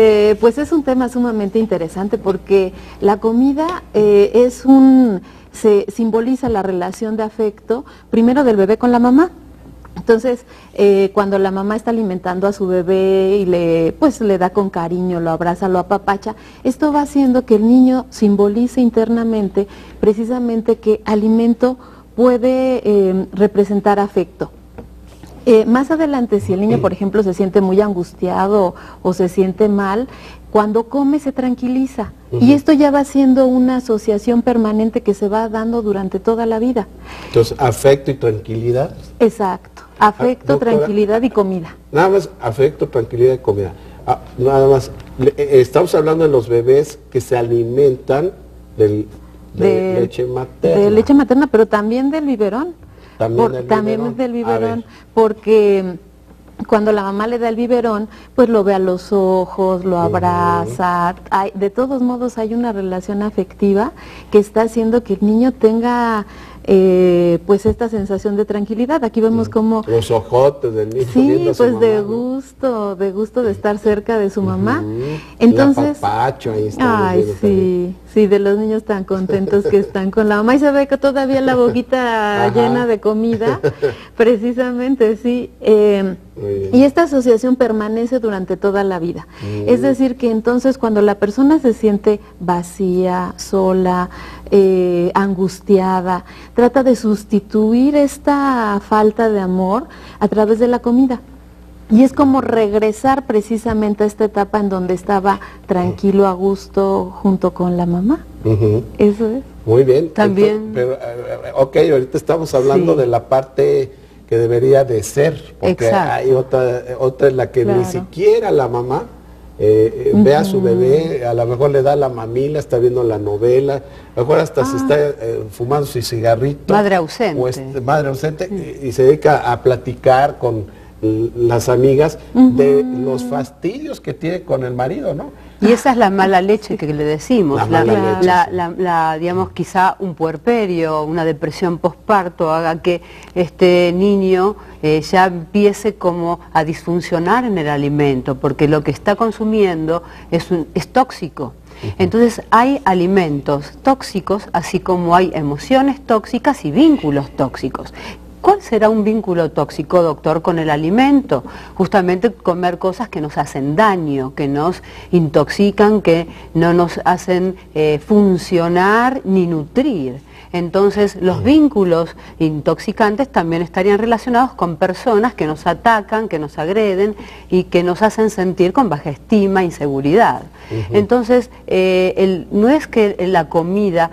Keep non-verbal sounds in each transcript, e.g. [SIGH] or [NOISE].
Eh, pues es un tema sumamente interesante porque la comida eh, es un, se simboliza la relación de afecto primero del bebé con la mamá. Entonces, eh, cuando la mamá está alimentando a su bebé y le, pues, le da con cariño, lo abraza, lo apapacha, esto va haciendo que el niño simbolice internamente precisamente que alimento puede representar afecto. Eh, más adelante, si el niño, por ejemplo, se siente muy angustiado o se siente mal, cuando come se tranquiliza. Y esto ya va siendo una asociación permanente que se va dando durante toda la vida. Entonces, afecto y tranquilidad. Exacto. Afecto, ah, tranquilidad y comida. Nada más afecto, tranquilidad y comida. Ah, nada más, eh, estamos hablando de los bebés que se alimentan de, leche materna. De leche materna, pero también del biberón. También, es del biberón, porque cuando la mamá le da el biberón, pues lo ve a los ojos, lo abraza. de todos modos hay una relación afectiva que está haciendo que el niño tenga eh, pues esta sensación de tranquilidad. Aquí vemos como... Los ojotes del niño. Sí, pues de gusto, de gusto de estar cerca de su mamá. Entonces... ahí está ay, sí, sí, de los niños tan contentos que están con la mamá y se ve que todavía la boquita llena de comida, [LAUGHS] precisamente, sí. Eh, y esta asociación permanece durante toda la vida. Es decir, que entonces cuando la persona se siente vacía, sola, eh, angustiada, trata de sustituir esta falta de amor a través de la comida. Y es como regresar precisamente a esta etapa en donde estaba tranquilo, a gusto, junto con la mamá. Eso es. Muy bien. También. pero, eh, ok, ahorita estamos hablando de la parte que debería de ser, porque hay otra, otra en la que ni siquiera la mamá eh, eh, ve a su bebé, a lo mejor le da la mamila, está viendo la novela, a lo mejor hasta se ah. está eh, fumando su cigarrito. Madre ausente. madre ausente y, se dedica a platicar con las amigas de los fastidios que tiene con el marido, ¿no? Y esa es la mala leche que le decimos, la, digamos quizá un puerperio, una depresión postparto haga que este niño eh, ya empiece como a disfuncionar en el alimento, porque lo que está consumiendo es, un, es tóxico. Entonces hay alimentos tóxicos, así como hay emociones tóxicas y vínculos tóxicos. ¿Cuál será un vínculo tóxico, doctor, con el alimento? Justamente comer cosas que nos hacen daño, que nos intoxican, que no nos hacen eh, funcionar ni nutrir. Entonces, los vínculos intoxicantes también estarían relacionados con personas que nos atacan, que nos agreden y que nos hacen sentir con baja estima, inseguridad. Entonces, eh, no es que la comida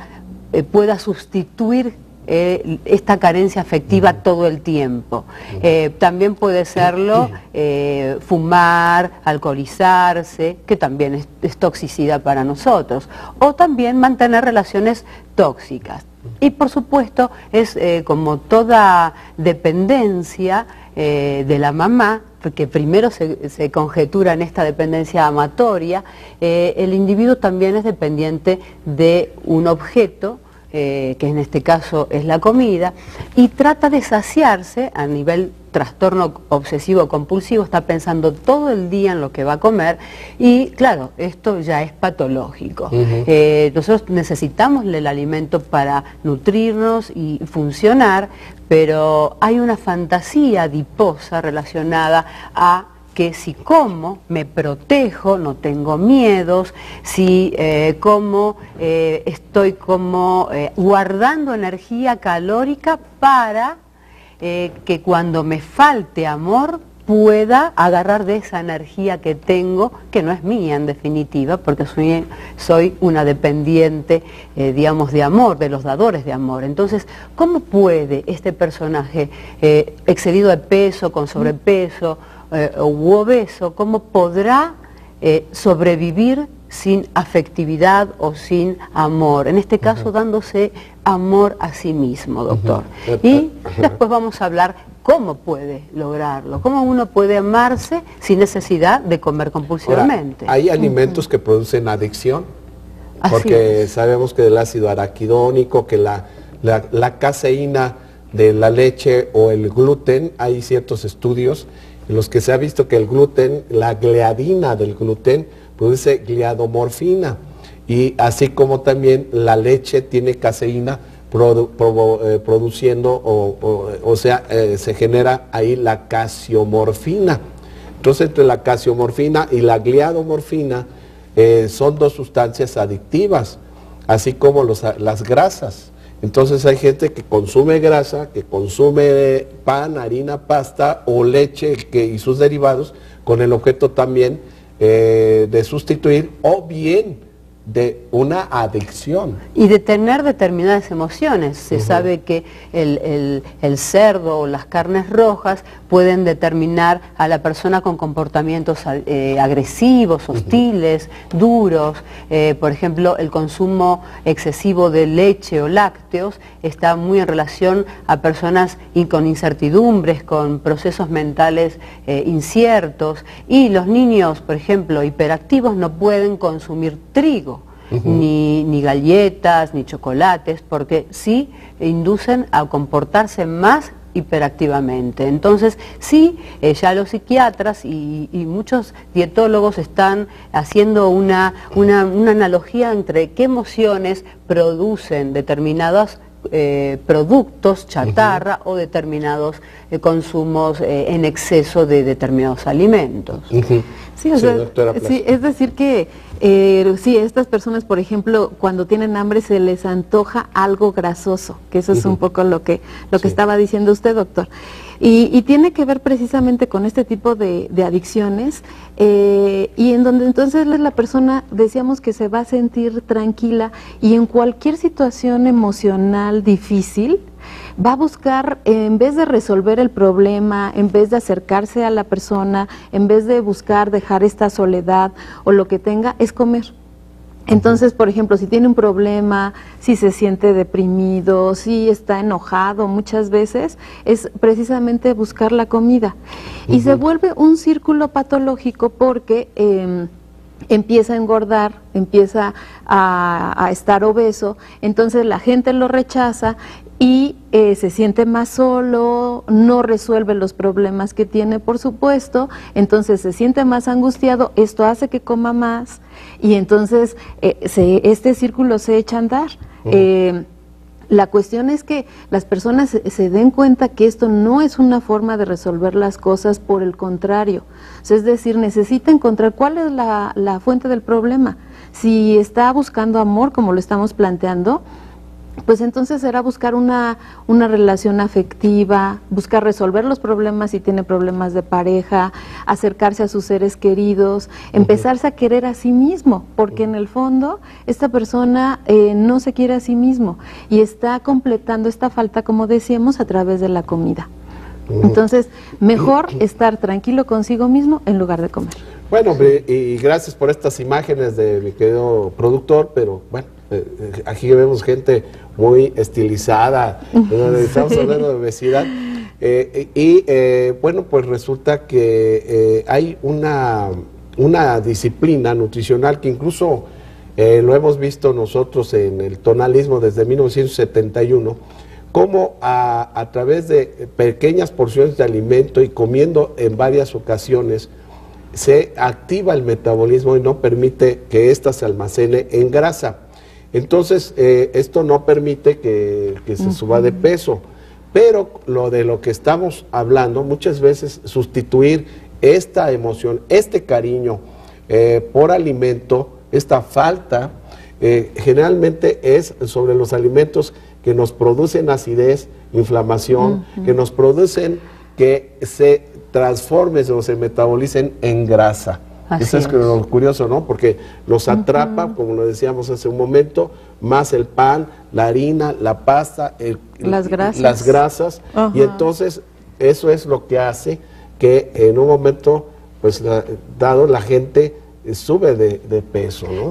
eh, pueda sustituir eh, esta carencia afectiva todo el tiempo. Eh, también puede serlo eh, fumar, alcoholizarse, que también es, toxicidad para nosotros, o también mantener relaciones tóxicas. Y por supuesto es como toda dependencia de la mamá, que primero se, se, conjetura en esta dependencia amatoria, el individuo también es dependiente de un objeto eh, que en este caso es la comida, y trata de saciarse a nivel trastorno obsesivo compulsivo, está pensando todo el día en lo que va a comer y claro, esto ya es patológico. Eh, nosotros necesitamos el alimento para nutrirnos y funcionar, pero hay una fantasía adiposa relacionada a que si como me protejo, no tengo miedos, si eh, como eh, estoy como eh, guardando energía calórica para que cuando me falte amor pueda agarrar de esa energía que tengo, que no es mía en definitiva, porque soy, soy una dependiente, digamos, de amor, de los dadores de amor. Entonces, ¿cómo puede este personaje excedido de peso, con sobrepeso, eh, u obeso, ¿cómo podrá eh, sobrevivir sin afectividad o sin amor? En este caso, dándose amor a sí mismo, doctor. Y después vamos a hablar cómo puede lograrlo, cómo uno puede amarse sin necesidad de comer compulsivamente. hay alimentos que producen adicción, porque sabemos que el ácido araquidónico, que la, la, la caseína de la leche o el gluten, hay ciertos estudios en los que se ha visto que el gluten, la gliadina del gluten, produce gliadomorfina. Y así como también la leche tiene caseína, eh, produciendo, o, sea, eh, se genera ahí la casiomorfina. Entonces, entre la casiomorfina y la gliadomorfina eh, son dos sustancias adictivas, así como las grasas. Entonces hay gente que consume grasa, que consume pan, harina, pasta o leche que, y sus derivados con el objeto también de sustituir o bien de una adicción. Y de tener determinadas emociones. Se sabe que el, cerdo o las carnes rojas pueden determinar a la persona con comportamientos eh, agresivos, hostiles, duros. Eh, por ejemplo, el consumo excesivo de leche o lácteos está muy en relación a personas con incertidumbres, con procesos mentales eh, inciertos. Y los niños, por ejemplo, hiperactivos no pueden consumir trigo ni, ni galletas, ni chocolates, porque sí inducen a comportarse más hiperactivamente. Entonces, sí, eh, ya los psiquiatras y, muchos dietólogos están haciendo una, una, analogía entre qué emociones producen determinados eh, productos chatarra o determinados eh, consumos en exceso de determinados alimentos. Sí, es decir que eh, sí, estas personas, por ejemplo, cuando tienen hambre se les antoja algo grasoso, que eso es un poco lo que, lo que estaba diciendo usted, doctor. Y, tiene que ver precisamente con este tipo de, adicciones eh, y en donde entonces la persona, decíamos que se va a sentir tranquila y en cualquier situación emocional difícil, va a buscar, en vez de resolver el problema, en vez de acercarse a la persona, en vez de buscar dejar esta soledad o lo que tenga, es comer. Entonces, por ejemplo, si tiene un problema, si se siente deprimido, si está enojado muchas veces, es precisamente buscar la comida. Y se vuelve un círculo patológico porque... Em, empieza a engordar, empieza a, estar obeso, entonces la gente lo rechaza y eh, se siente más solo, no resuelve los problemas que tiene, por supuesto, entonces se siente más angustiado, esto hace que coma más y entonces eh, este círculo se echa a andar. Eh, la cuestión es que las personas se, den cuenta que esto no es una forma de resolver las cosas, por el contrario. es decir, necesita encontrar cuál es la, la fuente del problema. Si está buscando amor, como lo estamos planteando, pues entonces será buscar una, una, relación afectiva, buscar resolver los problemas si tiene problemas de pareja, acercarse a sus seres queridos, empezarse a querer a sí mismo, porque en el fondo esta persona eh, no se quiere a sí mismo y está completando esta falta, como decíamos, a través de la comida. Entonces, mejor estar tranquilo consigo mismo en lugar de comer. Bueno, y gracias por estas imágenes de mi querido productor, pero bueno, aquí vemos gente muy estilizada, [LAUGHS] estamos hablando de obesidad. Eh, y bueno, pues resulta que hay una, una disciplina nutricional que incluso lo hemos visto nosotros en el tonalismo desde 1971, como a, a través de pequeñas porciones de alimento y comiendo en varias ocasiones, se activa el metabolismo y no permite que ésta se almacene en grasa. Entonces, eh, esto no permite que, se suba de peso. Pero lo de lo que estamos hablando, muchas veces sustituir esta emoción, este cariño eh, por alimento, esta falta, eh, generalmente es sobre los alimentos que nos producen acidez, inflamación, que nos producen que se transformen o se metabolicen en grasa. Eso es, lo curioso, ¿no? Porque los atrapa, como lo decíamos hace un momento, más el pan, la harina, la pasta, las grasas. Las grasas y entonces eso es lo que hace que en un momento, pues dado la gente sube de, de peso, ¿no?